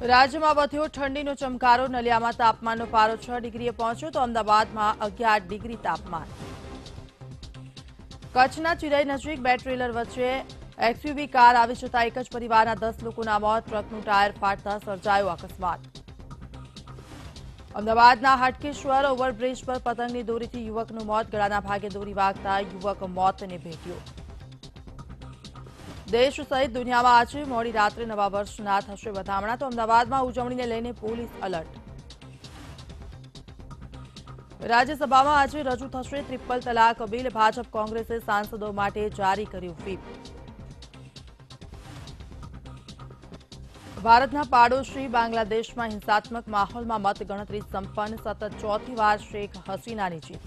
રાજ્યમાં વધ્યો ઠંડીનો ચમકારો, નલિયામાં તાપમાનનો પારો છ ડિગ્રીએ પહોંચ્યો તો અમદાવાદમાં અગિયાર ડિગ્રી તાપમાન. કચ્છના ચિરાઈ નજીક બે ટ્રેલર વચ્ચે એક્સયુવી કાર આવી જતા એક જ પરિવારના દસ લોકોના મોત, ટ્રકનું ટાયર ફાટતા સર્જાયો અકસ્માત. અમદાવાદના હાટકેશ્વર ઓવરબ્રિજ પર પતંગની દોરીથી યુવકનું મોત, ગળાના ભાગે દોરી વાગતા યુવક મોતને ભેટ્યો. દેશ સહિત દુનિયામાં આજે મોડી રાત્રે નવા વર્ષના થશે વધામણા. તો અમદાવાદમાં ઉજવણીને લઈને પોલીસ અલર્ટ. રાજ્યસભામાં આજે રજૂ થશે ત્રિપલ તલાક બિલ. ભાજપ કોંગ્રેસે સાંસદો માટે જારી કર્યું વ્હીપ ભારતના પાડોશી બાંગ્લાદેશમાં હિંસાત્મક માહોલમાં મતગણતરી સંપન્ન. સતત ચોથી વાર શેખ હસીનાની જીત.